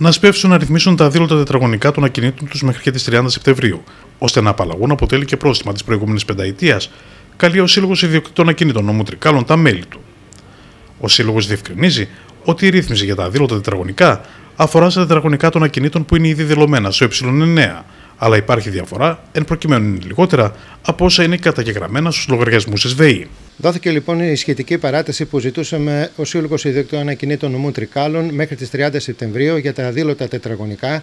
να σπεύσουν να ρυθμίσουν τα δήλωτα τετραγωνικά των ακινήτων τους μέχρι και τις 30 Σεπτεμβρίου, ώστε να απαλλαγούν αποτελεί και πρόστιμα της προηγούμενης πενταετίας, καλεί ο Σύλλογος Ιδιοκτητών Ακινήτων Νομού Τρικάλων τα μέλη του. Ο Σύλλογος διευκρινίζει ότι η ρύθμιση για τα δήλωτα τετραγωνικά αφορά στα τετραγωνικά των ακινήτων που είναι ήδη δηλωμένα στο ε9, αλλά υπάρχει διαφορά εν προκειμένου είναι λιγότερα από όσα είναι καταγεγραμμένα στους λογαριασμούς ΣΒΗ. Δόθηκε λοιπόν η σχετική παράταση που ζητούσαμε ο Σύλλογος Ιδιοκτήτων Ακινήτων Νομού Τρικάλων μέχρι τις 30 Σεπτεμβρίου για τα δήλωτα τετραγωνικά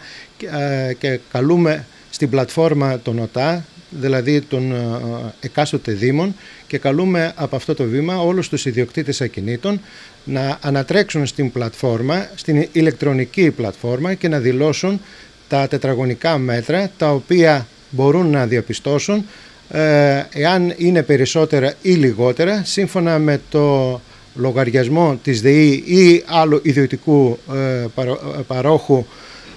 και καλούμε στην πλατφόρμα των ΟΤΑ, δηλαδή των εκάστοτε Δήμων, και καλούμε από αυτό το βήμα όλους τους ιδιοκτήτες ακινήτων να ανατρέξουν στην πλατφόρμα, στην ηλεκτρονική πλατφόρμα και να δηλώσουν τα τετραγωνικά μέτρα τα οποία μπορούν να διαπιστώσουν ε, εάν είναι περισσότερα ή λιγότερα σύμφωνα με το λογαριασμό της ΔΕΗ ή άλλου ιδιωτικού ε, παρόχου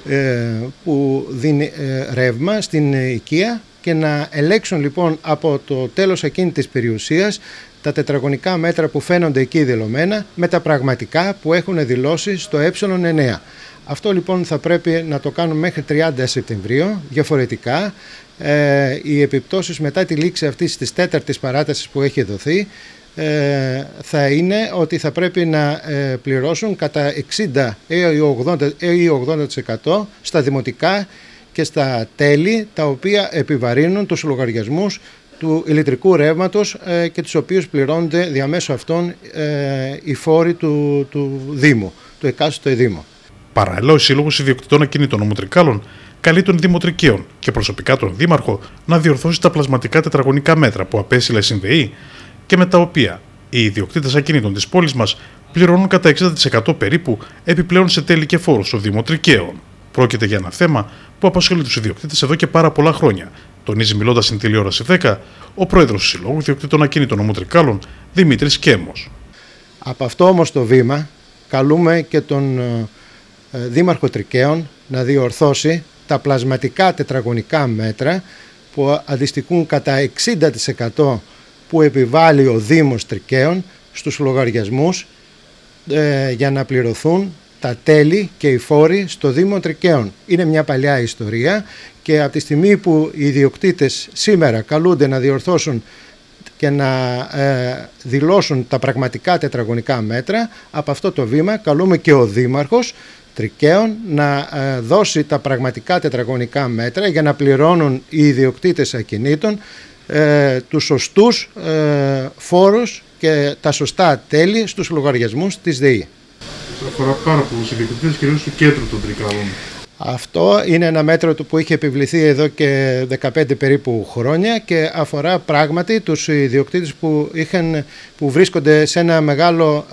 ε, που δίνει ρεύμα στην οικία και να ελέξουν λοιπόν από το τέλος εκείνης της περιουσίας τα τετραγωνικά μέτρα που φαίνονται εκεί δηλωμένα με τα πραγματικά που έχουν δηλώσει στο ε9. Αυτό λοιπόν θα πρέπει να το κάνουμε μέχρι 30 Σεπτεμβρίου, διαφορετικά ε, οι επιπτώσεις μετά τη λήξη αυτής της τέταρτης παράτασης που έχει δοθεί ε, θα είναι ότι θα πρέπει να ε, πληρώσουν κατά 60 ή 80%, στα δημοτικά και στα τέλη τα οποία επιβαρύνουν τους λογαριασμούς του ηλεκτρικού ρεύματος ε, και τους οποίους πληρώνονται διαμέσου αυτών οι φόροι του, του Δήμου, του εκάστοτε Δήμου. Παράλληλα, ο Σύλλογος Ιδιοκτητών Ακινήτων Νομοτρικάλων καλεί τον Δημοτρικαίων και προσωπικά τον Δήμαρχο να διορθώσει τα πλασματικά τετραγωνικά μέτρα που απέσυλε η ΣΥΝΔΕΗ και με τα οποία οι ιδιοκτήτες ακινήτων της πόλης μας πληρώνουν κατά 60% περίπου επιπλέον σε τέλη και φόρους στο Δημοτρικαίων. Πρόκειται για ένα θέμα που απασχολεί τους ιδιοκτήτες εδώ και πάρα πολλά χρόνια, τονίζει μιλώντας στην τηλεόραση 10 ο πρόεδρος του Συλλόγου Ιδιοκτήτων Ακινήτων Νομοτρικάλων Δημήτρης Κέμο. Από αυτό όμως το βήμα καλούμε και τον ε, ε, Δήμαρχο Τρικαίων να διορθώσει τα πλασματικά τετραγωνικά μέτρα που αντιστοιχούν κατά 60% που επιβάλλει ο Δήμος Τρικαίων στους λογαριασμούς ε, για να πληρωθούν τα τέλη και οι φόροι στο Δήμο Τρικαίων. Είναι μια παλιά ιστορία και από τη στιγμή που οι ιδιοκτήτες σήμερα καλούνται να διορθώσουν και να ε, δηλώσουν τα πραγματικά τετραγωνικά μέτρα, από αυτό το βήμα καλούμε και ο Δήμαρχος Τρικαίων να ε, δώσει τα πραγματικά τετραγωνικά μέτρα για να πληρώνουν οι ιδιοκτήτες ακινήτων ε, τους σωστούς ε, φόρους και τα σωστά τέλη στους λογαριασμούς της ΔΕΗ. Αυτό αφορά πάρα πολλούς ιδιοκτήτες κυρίως του κέντρου των Τρικάλων. Αυτό είναι ένα μέτρο που είχε επιβληθεί εδώ και 15 περίπου χρόνια και αφορά πράγματι τους ιδιοκτήτες που, είχαν, που βρίσκονται σε ένα μεγάλο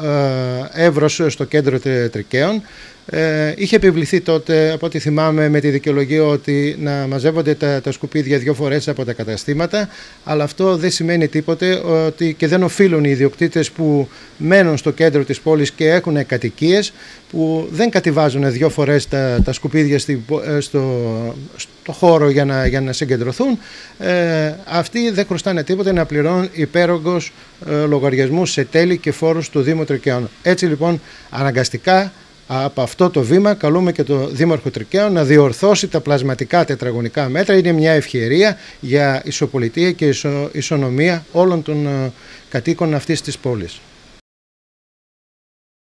ε, εύρος στο κέντρο Τρικαίων ε, είχε επιβληθεί τότε, από ό,τι θυμάμαι, με τη δικαιολογία ότι να μαζεύονται τα, τα σκουπίδια δύο φορές από τα καταστήματα, αλλά αυτό δεν σημαίνει τίποτε ότι και δεν οφείλουν οι ιδιοκτήτες που μένουν στο κέντρο της πόλης και έχουν κατοικίες, που δεν κατηβάζουν δύο φορές τα, τα σκουπίδια στη, ε, στο, στο χώρο για να, για να συγκεντρωθούν, ε, αυτοί δεν χρωστάνε τίποτε να πληρώνουν υπέρογκος ε, λογαριασμούς σε τέλη και φόρους του Δήμου Τρικαίων. Έτσι λοιπόν αναγκαστικά από αυτό το βήμα καλούμε και το Δήμαρχο Τρικαίων να διορθώσει τα πλασματικά τετραγωνικά μέτρα. Είναι μια ευκαιρία για ισοπολιτεία και ισονομία όλων των ε, κατοίκων αυτής της πόλης.